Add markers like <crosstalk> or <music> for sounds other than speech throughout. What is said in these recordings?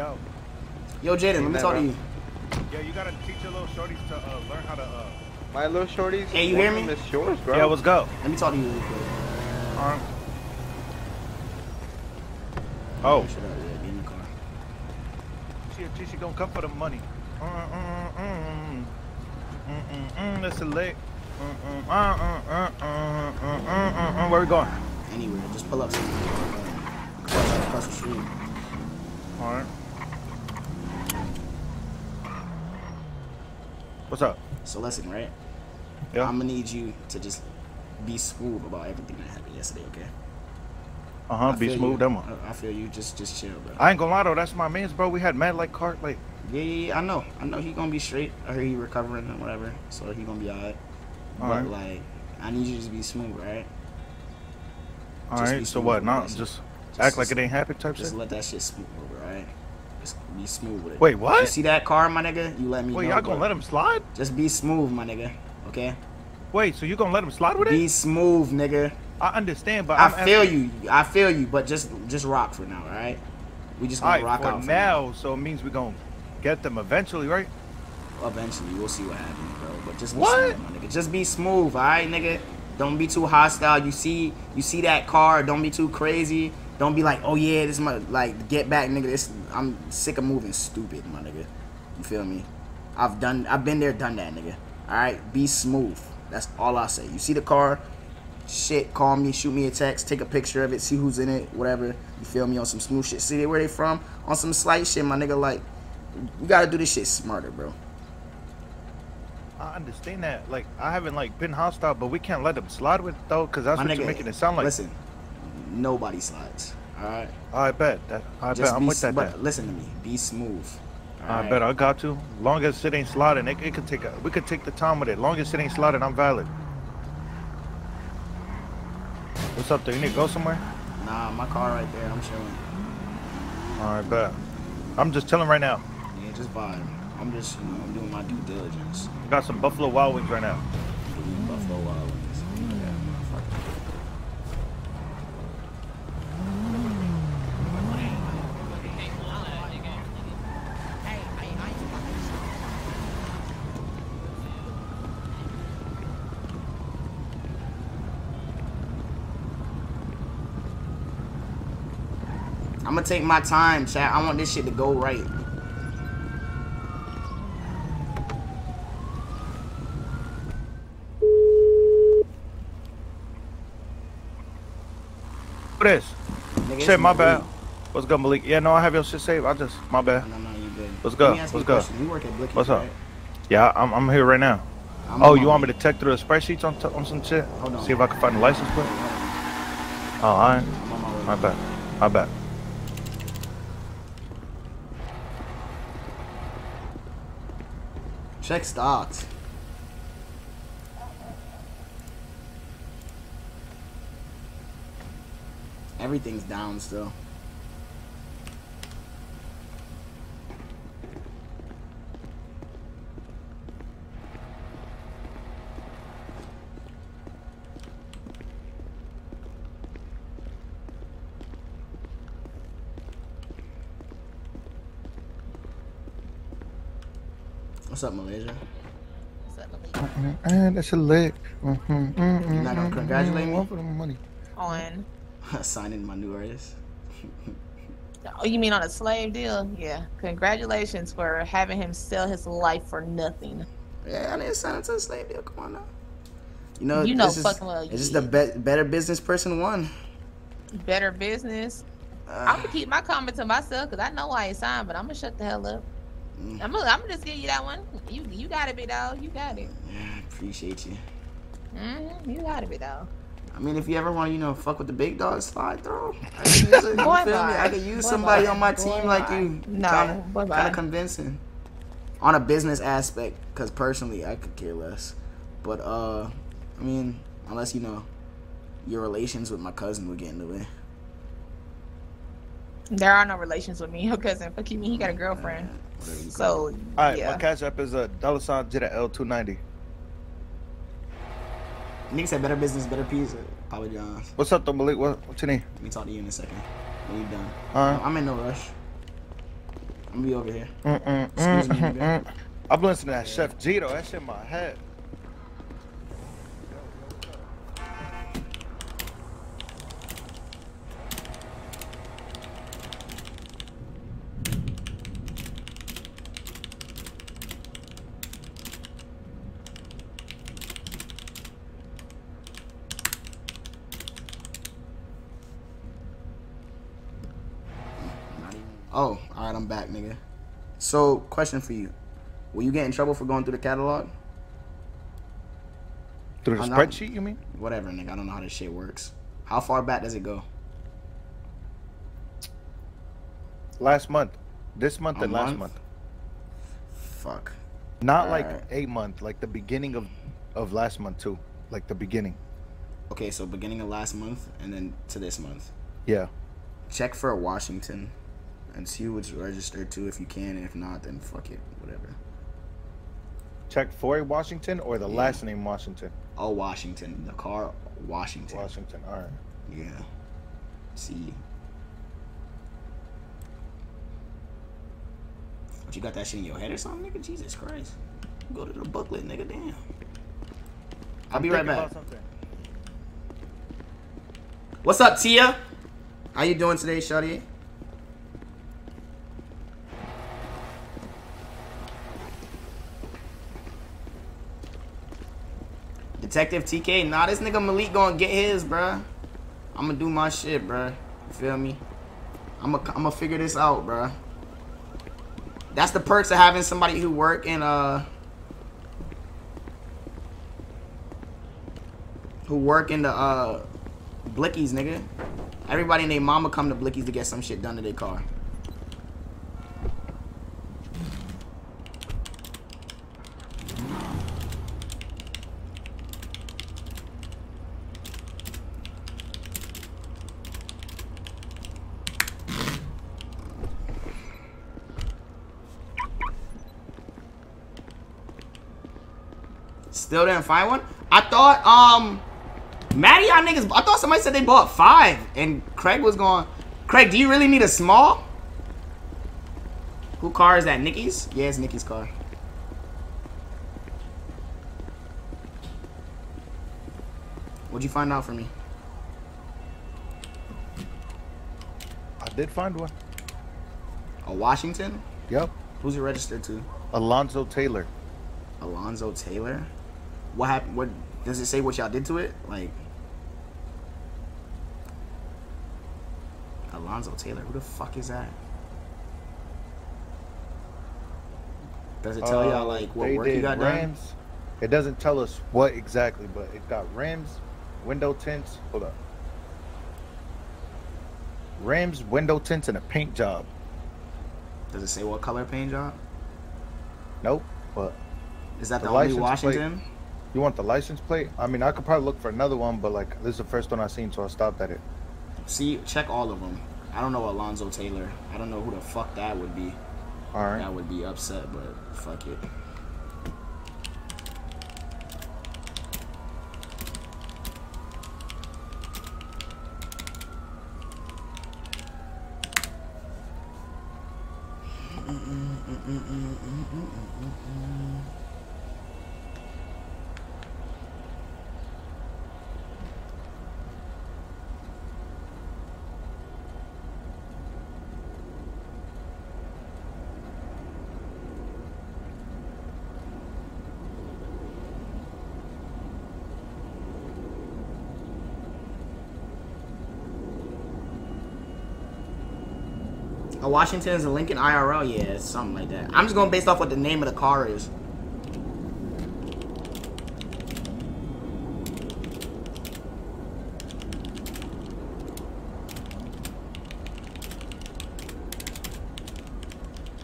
Yo. Yo, Jayden, let me talk to you. Yeah, you gotta teach your little shorties to uh, learn how to. Uh... My little shorties. Hey, you hear me? Miss yours, bro. Yeah, let's go. Let me talk to you real quick. Alright. Oh. Shut up, yeah, get in the car. She, she, she gonna come for the money. Mm, mm, mm, mm, mm, mm, That's a lick. Mm, mm, uh, uh, uh, uh, uh, uh, uh, Where we going? Anywhere, just pull up something. Across, across the street. Alright. What's up? So listen, right? Yeah. I'm gonna need you to just be smooth about everything that happened yesterday, okay? Uh huh. I Be smooth, them one. I, feel you. Just, just chill, bro. I ain't gonna lie though, that's my man's, bro. We had mad like cart, like. Yeah, yeah, yeah, I know. I know he gonna be straight. I heard he recovering and whatever, so he gonna be alright. But like, I need you to just be smooth, right? All Just right. So what? Not just, Just- act like it ain't happened type Just shit. Just let that shit smooth? Just be smooth with it. Wait, what? You see that car, my nigga? You let me Wait, know. y'all gonna let him slide? Just be smooth, my nigga. Okay? Wait, so you gonna let him slide with Be it? Be smooth, nigga. I understand, but I I'm feel asking- you. I feel you. But just, just rock for now, alright? We just gonna right, rock out for now, so it means we gonna get them eventually, right? Eventually, we'll see what happens, bro. But just be What? smooth, my nigga. Just be smooth, alright, nigga. Don't be too hostile. You see, you see that car. Don't be too crazy. Don't be like, oh yeah, this my like get back, nigga. This I'm sick of moving stupid, my nigga. You feel me? I've done. I've been there, done that, nigga. All right, be smooth. That's all I say. You see the car, shit. Call me, shoot me a text, take a picture of it, see who's in it, whatever. You feel me on some smooth shit. See where they from on some slight shit, my nigga. Like, you gotta do this shit smarter, bro. I understand that. Like, I haven't like been hostile, but we can't let them slide with it though, cause that's My what nigga, you're making it sound like. Listen, nobody slides. All right. I bet that. I Just bet I'm with that. But listen to me. Be smooth. all I right? bet I got to. Long as it ain't sliding, it, it could take. A, we could take the time with it. Long as it ain't sliding, I'm valid. What's up? There? You need to go somewhere? Nah, my car right there. I'm chilling. All right, bet. I'm just chilling right now. Yeah, just vibe. I'm just, you know, I'm doing my due diligence. I got some Buffalo Wild Wings right now. Buffalo Wild Wings. Yeah, motherfucker. I'm gonna take my time, chat. I want this shit to go right. What is? Nigga, Shit, my bad. What's good, Malik? Yeah, no, I have your shit saved. I just, my bad. No, no, you good. What's good? What's good? You work at Blicky, What's up? right? Yeah, I'm, I'm here right now. I'm Oh, you want me to check through the spreadsheets on, t- on some shit? Hold on. See if I can find the license plate? Oh, all right. I'm on my way. My bad. My bad. Check stocks. Everything's down still. What's up, Malaysia? And it's uh, uh, uh, a lick. Mm-hmm, mm-hmm, You're not gonna mm-hmm. congratulate me? For the money. On. <laughs> Signing my new artist. Oh, you mean on a slave deal? Yeah. Congratulations for having him sell his life for nothing. Yeah, I didn't sign him to a slave deal. Come on now. You know, You know this is, well you It's just the be- better business person won. Better business. Uh, I'm gonna keep my comment to myself because I know I ain't signed, but I'm gonna shut the hell up. I'm gonna, I'm gonna just give you that one. You you got it, big dog. You got it. appreciate you. hmm You got it, big dog. I mean, if you ever want to, you know, fuck with the big dogs, slide through. <laughs> I can use, it, you Boy, feel me? I could use Boy, somebody bye. on my Boy, team like you. No, kinda, boy, bye. kind of convincing. On a business aspect, because personally, I could care less. But uh, I mean, unless you know, your relations with my cousin would get in the way. There are no relations with me. <laughs> Your cousin, fuck you, mean he got a girlfriend. Whatever you call So All right, yeah. my cash app is a dollar sign Jetta L290. it. Nigga said better business, better pizza. Papa John's. What's up, though, Malik? What, what you need? Let me talk to you in a second. When you done. All right. I'm in no rush. I'm gonna be over here. Excuse me, mm, nigga. mm. I've been listening to that Chef Gito. That shit in my head. Not even- Oh, all right, I'm back, nigga. So, question for you: Will you get in trouble for going through the catalog? Through the spreadsheet, you mean? Whatever, nigga. I don't know how this shit works. How far back does it go? Last month. This month A and last month? month. Fuck. Not like Alright. a month, like the beginning of of last month too. Like the beginning. Okay, so beginning of last month and then to this month. Yeah. Check for Washington and see what's registered to if you can, and if not, then fuck it, whatever. Check for a Washington or the Yeah. last name Washington. Oh, Washington. The car, Washington. Washington. All right. Yeah. See. But you got that shit in your head or something, nigga? Jesus Christ. Go to the booklet, nigga. Damn. I'll I'm be right back. What's up, Tia? How you doing today, Shuddy? Detective TK, nah, this nigga Malik gonna get his, bruh. I'm gonna do my shit, bruh. You feel me? I'm gonna I'm gonna figure this out, bruh. That's the perks of having somebody who work in uh who work in the uh Blickies, nigga. Everybody and their mama come to Blickies to get some shit done to their car. Still didn't find one? I thought, um, Maddie, y'all niggas, I thought somebody said they bought five, and Craig was going, Craig, do you really need a small? Who car is that? Nikki's? Yeah, it's Nikki's car. What'd you find out for me? I did find one. A Washington? Yep. Who's it registered to? Alonzo Taylor. Alonzo Taylor? What happened? What does it say? What y'all did to it? Like Alonzo Taylor? Who the fuck is that? Does it tell y'all Uh, like what work you got done? rims. It doesn't tell us what exactly, but it got rims, window tints. Hold up. Rims, window tints, and a paint job. Does it say what color paint job? Nope. But Is that The the, only Washington? plate. Washington? you want the license plate? I mean, I could probably look for another one, but like this is the first one I seen, so I stopped at it. See, check all of them. I don't know Alonzo Taylor. I don't know who the fuck that would be. All right. That would be upset, but fuck it. A Washington is a Lincoln IRL? Yeah, it's something like that. I'm just going based off what the name of the car is.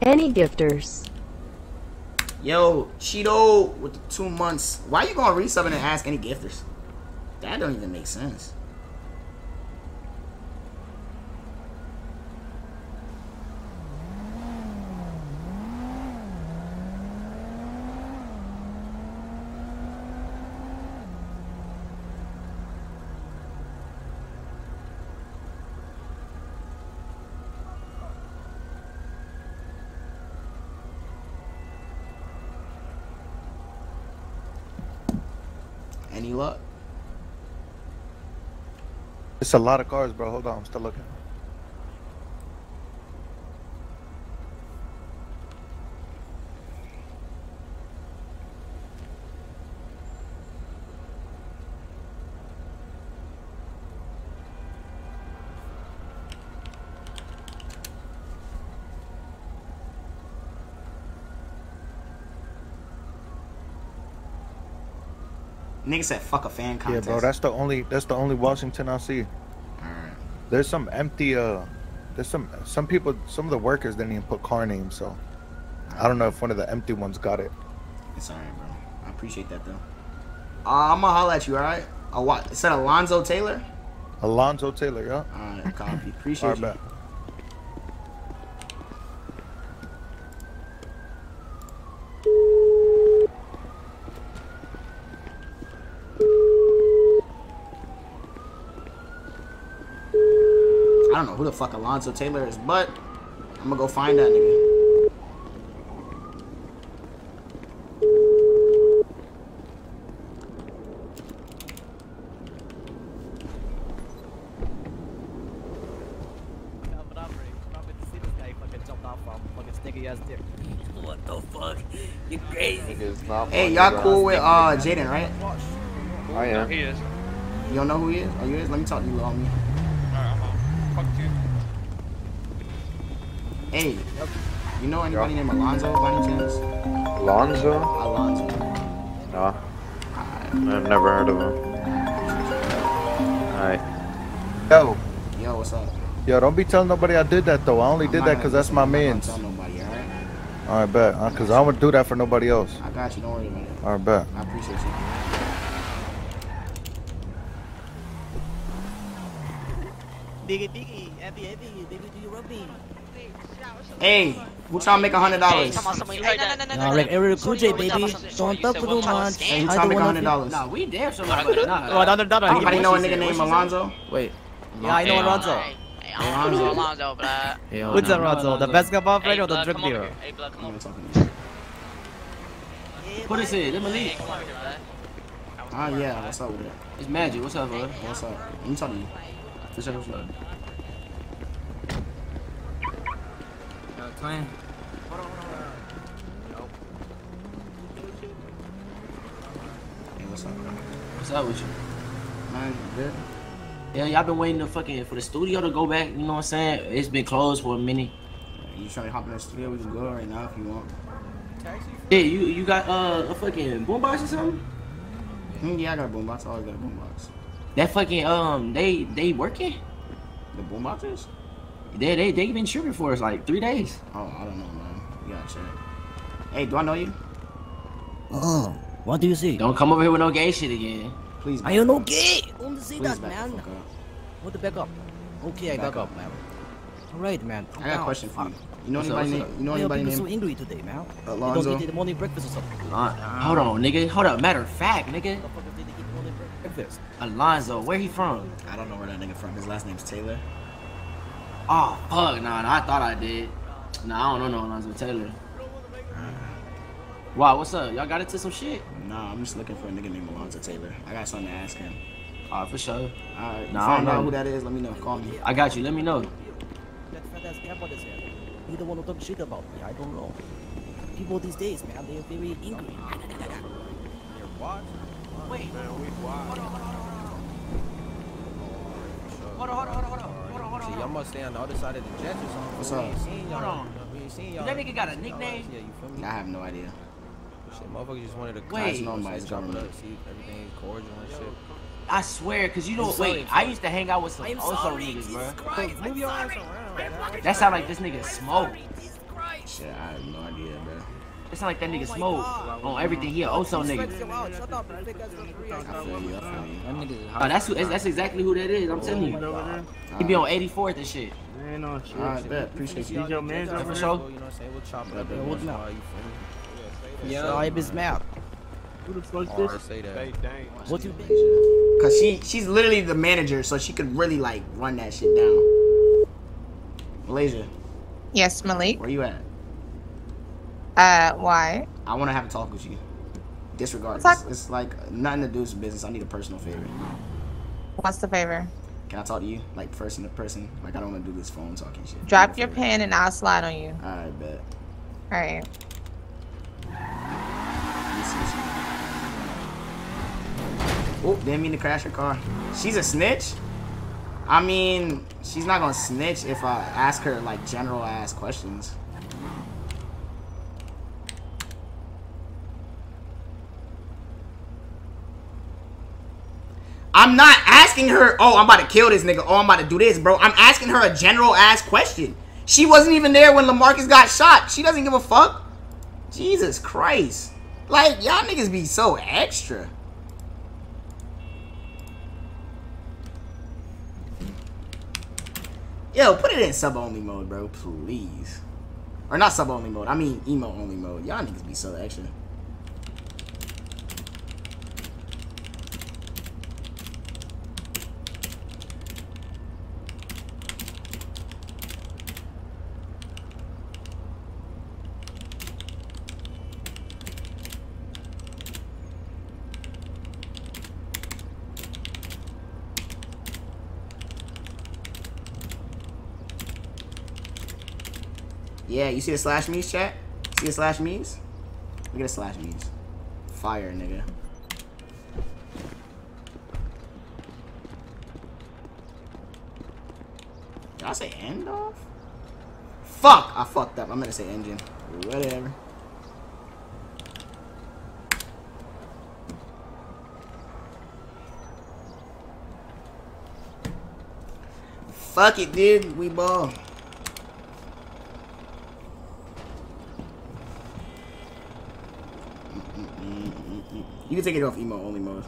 Any gifters? Yo, Cheeto with the two months. Why are you gonna resub and ask any gifters? That don't even make sense. It's a lot of cars, bro. Hold on, I'm still looking. Nigga said fuck a fan contest. Yeah, bro. That's the only. That's the only Washington I see. Alright. There's some empty. Uh, there's some. Some people. Some of the workers didn't even put car names, so I don't know if one of the empty ones got it. It's alright, bro. I appreciate that though. Uh, I'm gonna holler at you, alright? Uh, what? It said Alonzo Taylor? Alonzo Taylor, yeah. Alright, copy. <laughs> Appreciate All you. bet. I don't know who the fuck Alonzo Taylor is, but I'm gonna go find that nigga. What the fuck? You crazy? Hey, y'all cool with uh Jayden, right? I am. He is. You don't know who he is? Oh, you is? Let me talk to you, little homie. Alright, I'm on. Fuck you. Hey, you know anybody named Alonzo by any chance? Alonzo? Alonzo. No, Alright. I've never heard of him. Alright. Yo, Yo, what's up? yo, don't be telling nobody I did that though. I only I'm did not that because that's my I'm not gonna man's. Tell nobody, alright? All right, bet. Uh, Cause I don't do that for nobody else. I got you. Don't worry about it. All right, bet. I appreciate you. Diggy, diggy, happy, happy, diggy, do you rugby? Hey, who trying to make a hundred dollars? Come on, someone you heard that? Nah, like every cool J, baby. Don't talk too much. Hey, who I trying to make a hundred dollars? Nah, we damn sure not gonna. Nah, Oh, no, no, no, no. Anybody know a nigga named What she said? Alonzo? Wait. Yeah, I know Hey, Alonzo. Hey, hey, I don't know Alonzo, but uh, Hell Who's. Alonzo? The basketball player or the blood, drug dealer? here. Hey, blood, come I'm over. not talking to you. What is it? Let me leave. come over here, blood. Ah, yeah. What's up with it? It's Magic. What's up, bud? What's up? Let me talk to you. For sure, for sure. Uh, Clan. Hey, what's up, bro? What's up with you? Man, you good? Yeah, y'all been waiting to fucking for the studio to go back. You know what I'm saying? It's been closed for a minute. You trying to hop in the studio? We can go right now if you want. Yeah, you you got uh, a fucking boombox or something? Mm, yeah, I got a boombox. I always got a boombox. That fucking um, they they working? The boomboxes? They they they been tripping for us like three days. Oh, I don't know, man. You gotta check. Hey, do I know you? Oh, what do you see? Don't come over here with no gay shit again. Please. Are you no gay? Don't say Please that, back man. the fuck up. What the back up? Okay, I Back back up. up, man. Alright, man. I got a question for you. You know What's anybody? what's Named, you know anybody people so angry today, man? They Alonzo? don't eat the morning breakfast or something. Uh, hold on, nigga. Hold up. Matter of fact, nigga. The fuck if they eat morning breakfast? Alonzo, where he from? I don't know where that nigga from. His last name's Taylor. Oh fuck, nah, nah, I thought I did. Nah, I don't know no Alonzo Taylor. Wow, what's up? Y'all got into some shit? Nah, I'm just looking for a nigga named Alonzo Taylor. I got something to ask him. Alright, for sure. Alright, Nah, I don't know. who that is. Let me know. Call me. I got you. Let me know. That fat ass grandpa is here. He don't want to talk shit about me. I don't know. People these days, man, they're very angry. What? Wait. Hold on, hold on, hold on, hold on, hold on, hold on. See, y'all must stay on the other side of the jets or something. What's We up? ain't seen y'all. Hold on. We ain't seen y'all. that nigga got a nickname? Yeah, you feel me? I have no idea. Shit, motherfuckers just wanted to Wait. you know, Nobody's say, chop it government. up, see everything is cordial and shit. I swear, cause you know, I'm sorry, wait, sorry. I used to hang out with some I'm also sorry, niggas, bro. Move your ass around, man. That sound like this nigga smoke. Shit, I have no idea, bro. It sound like that nigga Oh smoke God. on everything he a also nigga. Shut up, shut up, man. Fake ass referee. I feel you. I feel you. Oh, that's who, that's exactly who that is. I'm telling you. He be on 84th and shit. Man, no. Alright, bet. Appreciate you. Your man's for over sure. You know what I'm saying? We'll chop it up Yeah, every what's once in a up? while, you feel me? Yeah, I am mad. Or say that. What you been? Cause she she's literally the manager, so she could really like run that shit down. Malaysia, Yes, Malik. where you at? Uh, why? I want to have a talk with you. Disregard. It's, like nothing to do with business. I need a personal favor. What's the favor? Can I talk to you, like person to person? Like I don't want to do this phone talking shit. Drop your pen and I'll slide on you. All right, bet. All right. Let me see what she- Oh, didn't mean to crash her car. She's a snitch. I mean, she's not gonna snitch if I ask her like general ass questions. I'm not asking her, oh, I'm about to kill this nigga. Oh, I'm about to do this, bro. I'm asking her a general ass question. She wasn't even there when Lamarcus got shot. She doesn't give a fuck. Jesus Christ. Like, y'all niggas be so extra. Yo, put it in sub only mode, bro, please. Or not sub only mode. I mean emo only mode. Y'all niggas be so extra. Yeah, you see the slash me's chat? See the slash me's? Look at the slash me's. Fire, nigga. Did I say end off? Fuck! I fucked up. I'm gonna say engine. Whatever. Fuck it, dude. We ball. You can take it off emo only mode.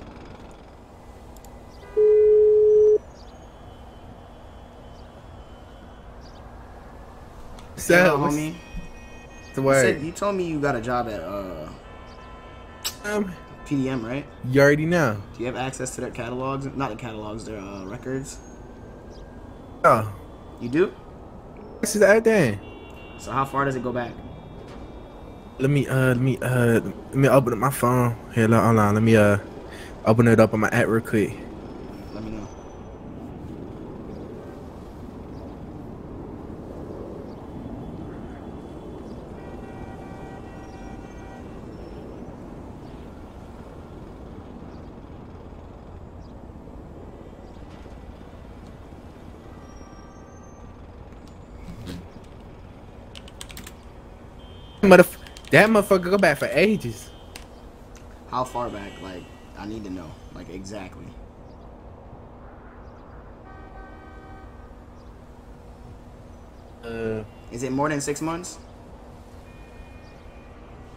What's up? Homie. the You, said, you told me you got a job at uh Um, PDM, right? you already know. Do you have access to their catalogs? Not the catalogs, their uh, records. Oh, You do. this is everything. So how far does it go back? Let me uh, let me uh, let me open up my phone. Here, hold on. Let me uh, open it up on my app real quick. Let me know. Motherf- that motherfucker go back for ages. How far back? Like, I need to know. Like, exactly. Uh, Is it more than six months?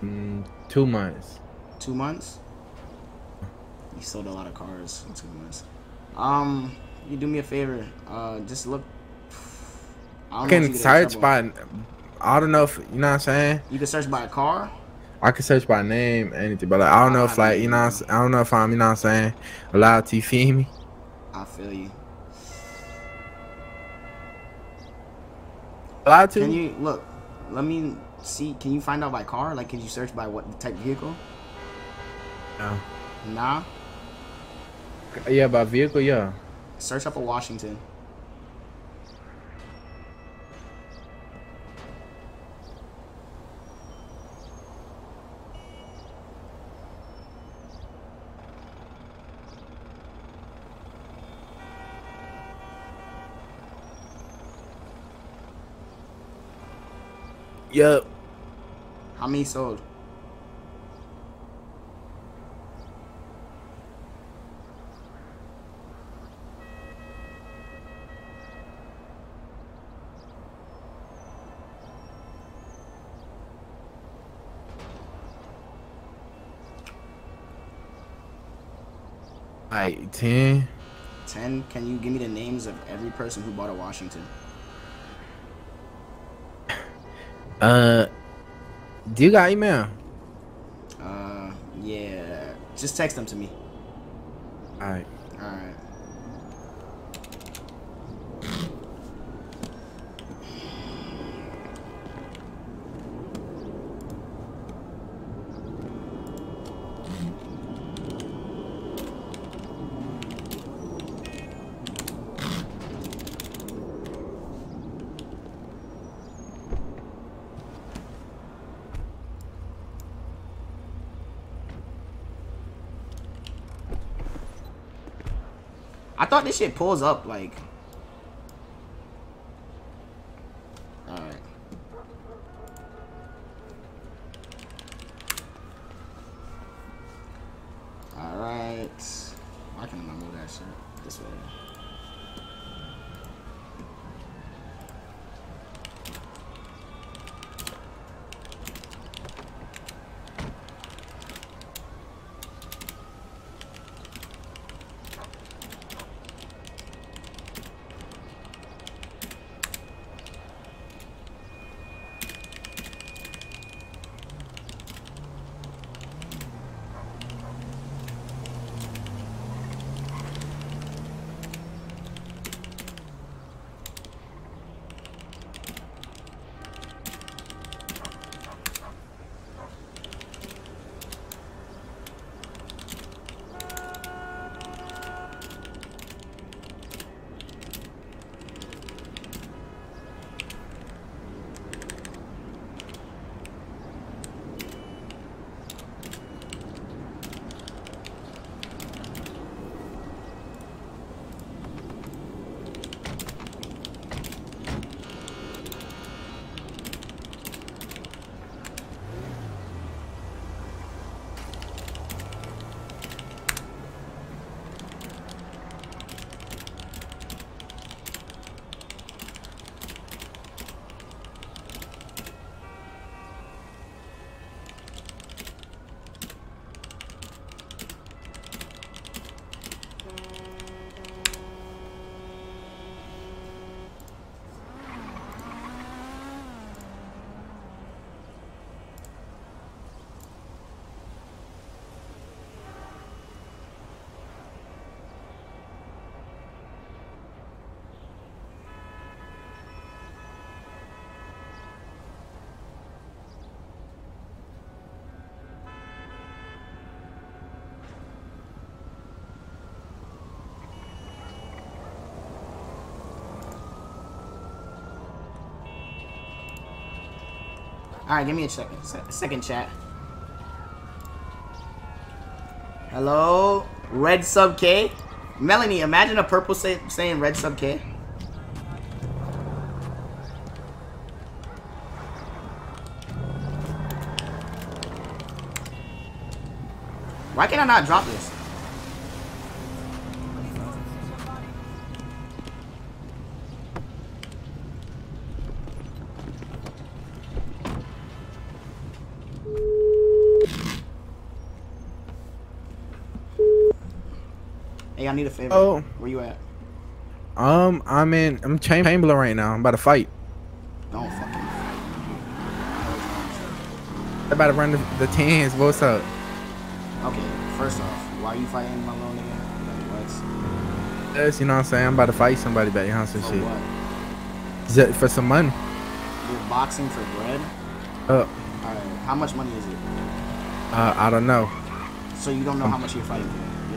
mm, two months. Two months? You sold a lot of cars in two months. Um, you do me a favor. Uh, just look. I I don't know if you can get search by. I don't know if you know what I'm saying. You can search by a car. I can search by name, anything, but like I don't know if ah, like you know I'm s- I don't know if I'm you know what I'm saying allowed to feel me. I feel you. Allowed to? Can you look? Let me see. Can you find out by car? Like, can you search by what type of vehicle? No. Nah. Yeah, by vehicle, yeah. Search up a Washington. Yup. How many sold? Like ten. Ten. Can you give me the names of every person who bought a Washington? Uh, do you got email? Uh, yeah. Just text them to me. All right. All right. Thought this shit pulls up like. Alright, give me a second. Se- second chat. Hello? Red sub K? Melanie, imagine a purple say- saying red sub K. Why can I not drop this? I need a favor. Oh. Where you at? Um, I'm in. I'm Cham- Chamberlain right now. I'm about to fight. Don't fucking. I'm about to run the, the tens. What's up? Okay, first off, why are you fighting my little nigga? Like, what? Yes, you know what I'm saying. I'm about to fight somebody back here some For shit. what? Is For some money. You're boxing for bread? Uh, Alright, how much money is it? uh, I don't know. So you don't know how much you're fighting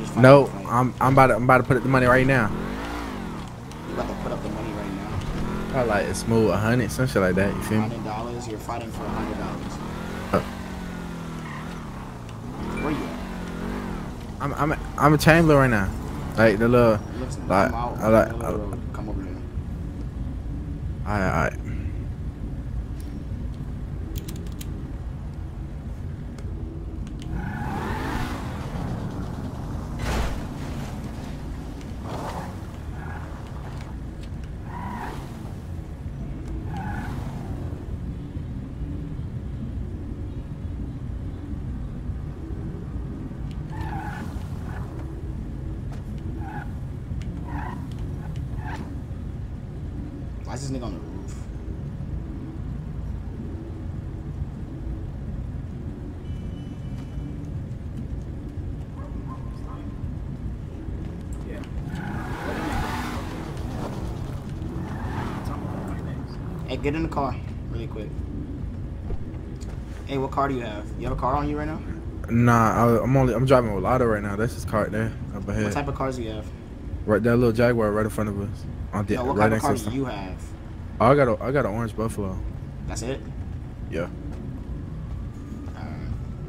just No. I'm I'm about to, I'm about to put up the money right now. You about to put up the money right now. I like a smooth a hundred, some shit like that. You feel me? Hundred dollars. You're fighting for hundred dollars. Uh. Where you at? I'm I'm I'm a Chamberlain right now. Like the little, like. I like. Come I- over here. Come over here. Alright, alright. Why is this nigga on the roof? Hey, get in the car really quick. Hey, what car do you have? You have a car on you right now? Nah, I, I'm only I'm driving a Lotto right now. That's his car there up ahead. What type of cars do you have? Right, that little Jaguar right in front of us. On the No, what right type of next to cars do you have? Oh, I got a I got an orange Buffalo. That's it? Yeah.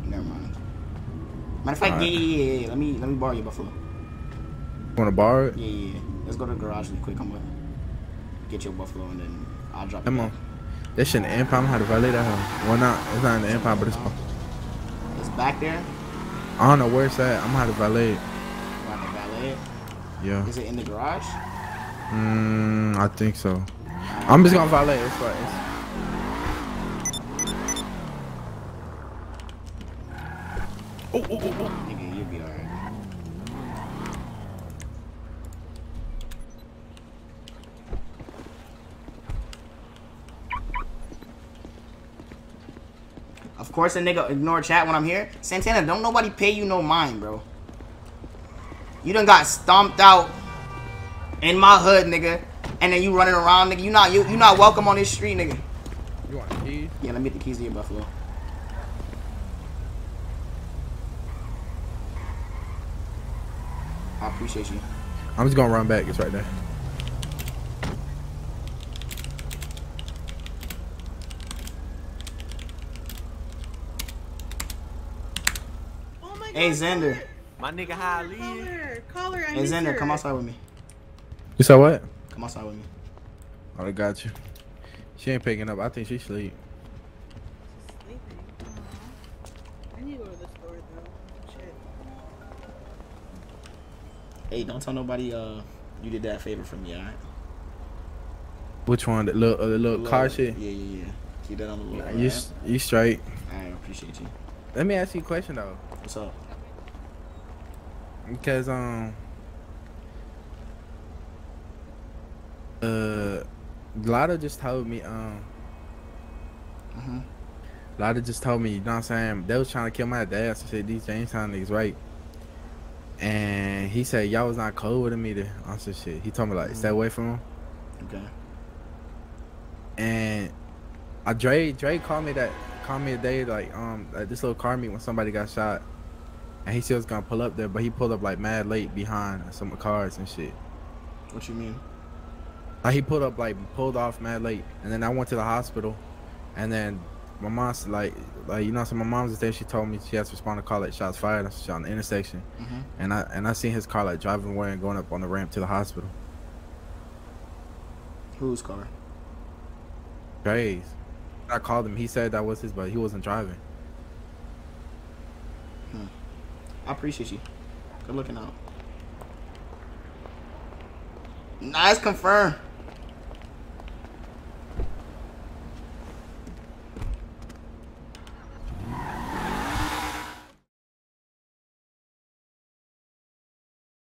Never mind. Matter of fact, yeah, yeah, yeah. Let me let me borrow your buffalo. Want to borrow it? Yeah, yeah. Let's go to the garage really quick. I'm gonna get your buffalo and then I'll drop it. Come on. That shit in the impound. I'm how to violate that hoe. Well, not. It's not in the impound, but it's. It's back there. I don't know where it's at. I'm how to valet it. Like a valet. it. Yeah. Is it in the garage? Mm, I think so. I'm just gonna valet. It's like. It's, Nigga, you'll be alright. Of course, a nigga ignore chat when I'm here. Santana, don't nobody pay you no mind, bro. You done got stomped out in my hood, nigga, and then you running around, nigga. You not you you not welcome on this street, nigga. you want the keys? Yeah, let me get the keys to your buffalo. I appreciate you. I'm just gonna run back. It's right there. Hey Xander. My nigga Holly. Caller, caller, I Hey miss Xander, her. come outside with me. You saw what? Come outside with me. Oh, I got you. She ain't picking up. I think she sleep. Sleeping. Aw. I need to go to the store though. Shit. Hey, don't tell nobody uh you did that favor for me, alright? Which one? The little, uh, the little car shit. Yeah, yeah, yeah. Keep that on the low. Nah, you, s- you straight. I appreciate you. Let me ask you a question though. What's up? Because um uh Lada just told me um Mhm. Lada just told me, you know what I'm saying? They was trying to kill my dad. So said these Jamestown niggas right. And he said y'all was not cold with me to on some shit. He told me like stay away from him. Okay. And I Dre Dre called me that called me a day like um at this little car meet when somebody got shot. And he said was gonna pull up there, but he pulled up like mad late behind some cars and shit. What you mean? Like he pulled up like pulled off mad late, and then I went to the hospital, and then my mom's like like you know so my mom's there. She told me she has to respond to call like shots fired. On the intersection, Mhm. and I and I seen his car like driving away and going up on the ramp to the hospital. Whose car? Dre's. I called him. He said that was his, but he wasn't driving. I appreciate you. Good looking out. Nice confirmed.